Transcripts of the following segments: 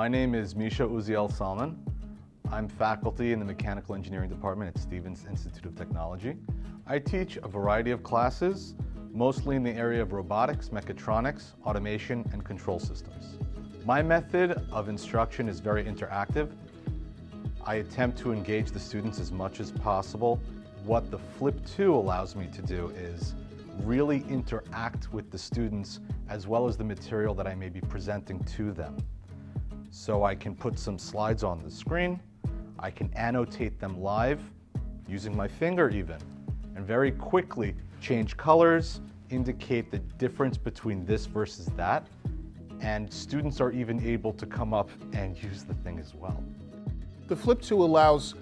My name is Misha Uziel Salman. I'm faculty in the Mechanical Engineering Department at Stevens Institute of Technology. I teach a variety of classes, mostly in the area of robotics, mechatronics, automation, and control systems. My method of instruction is very interactive. I attempt to engage the students as much as possible. What the Flip 2 allows me to do is really interact with the students as well as the material that I may be presenting to them. So I can put some slides on the screen, I can annotate them live using my finger even, and very quickly change colors, indicate the difference between this versus that, and students are even able to come up and use the thing as well. The Flip 2 allows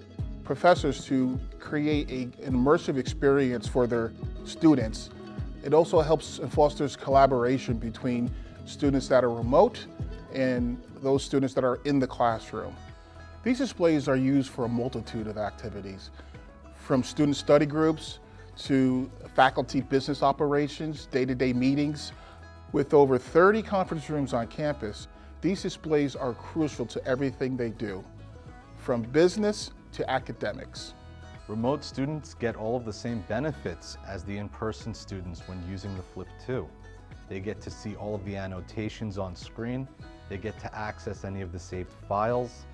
professors to create a, an immersive experience for their students. It also helps and fosters collaboration between students that are remote and those students that are in the classroom. These displays are used for a multitude of activities, from student study groups to faculty business operations, day-to-day -day meetings. With over 30 conference rooms on campus, these displays are crucial to everything they do from business to academics. Remote students get all of the same benefits as the in-person students when using the Flip 2. They get to see all of the annotations on screen. They get to access any of the saved files.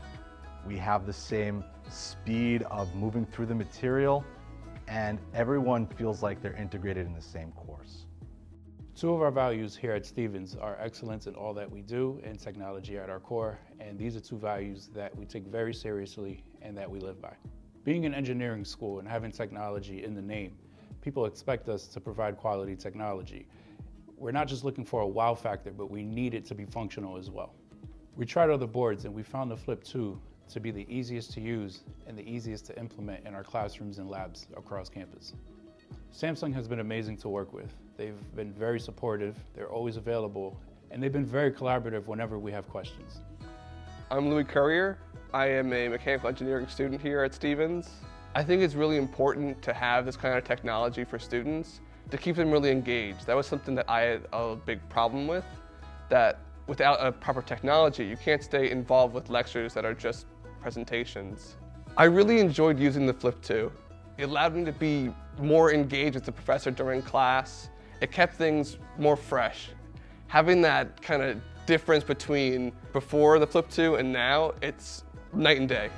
We have the same speed of moving through the material and everyone feels like they're integrated in the same course. Two of our values here at Stevens are excellence in all that we do and technology at our core, and these are two values that we take very seriously and that we live by. Being an engineering school and having technology in the name, people expect us to provide quality technology. We're not just looking for a wow factor, but we need it to be functional as well. We tried other boards and we found the Flip 2 to be the easiest to use and the easiest to implement in our classrooms and labs across campus. Samsung has been amazing to work with. They've been very supportive, they're always available, and they've been very collaborative whenever we have questions. I'm Louis Courier. I am a mechanical engineering student here at Stevens. I think it's really important to have this kind of technology for students to keep them really engaged. That was something that I had a big problem with, that without a proper technology, you can't stay involved with lectures that are just presentations. I really enjoyed using the Flip 2. It allowed me to be more engaged with the professor during class. It kept things more fresh. Having that kind of difference between before the Flip 2 and now, it's night and day.